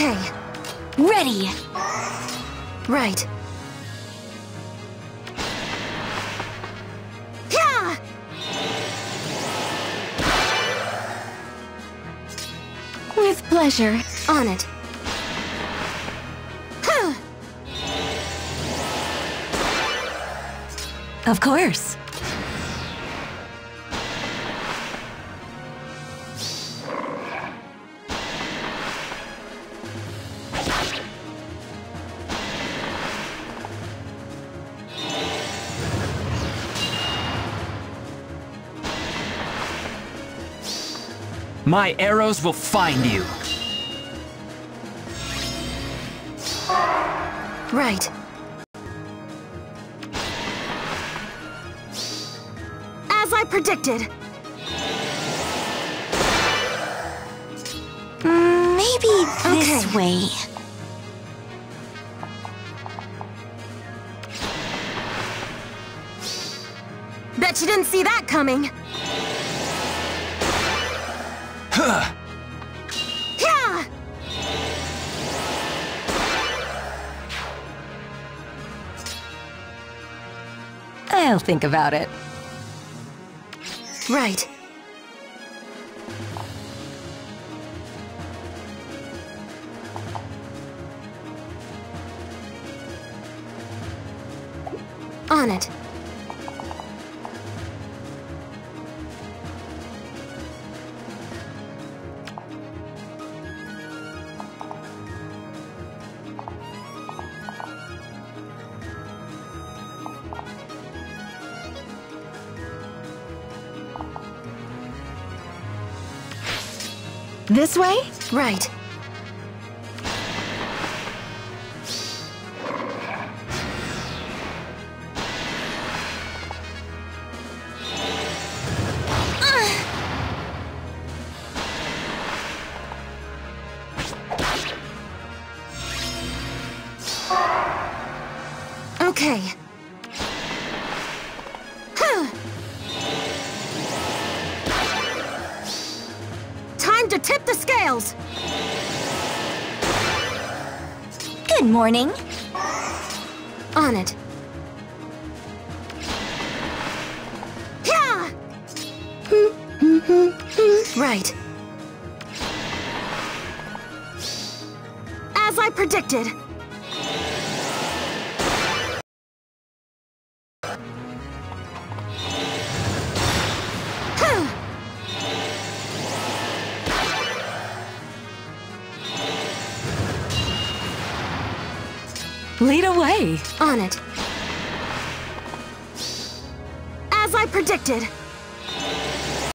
Ready! Right. With pleasure. On it. Of course. My arrows will find you. Right. As I predicted. Maybe this Okay. way. Bet you didn't see that coming. Huh. I'll think about it. Right. On it. This way? Right. Okay. To tip the scales! Good morning. On it. Yeah! right. As I predicted. Lead away. On it. As I predicted.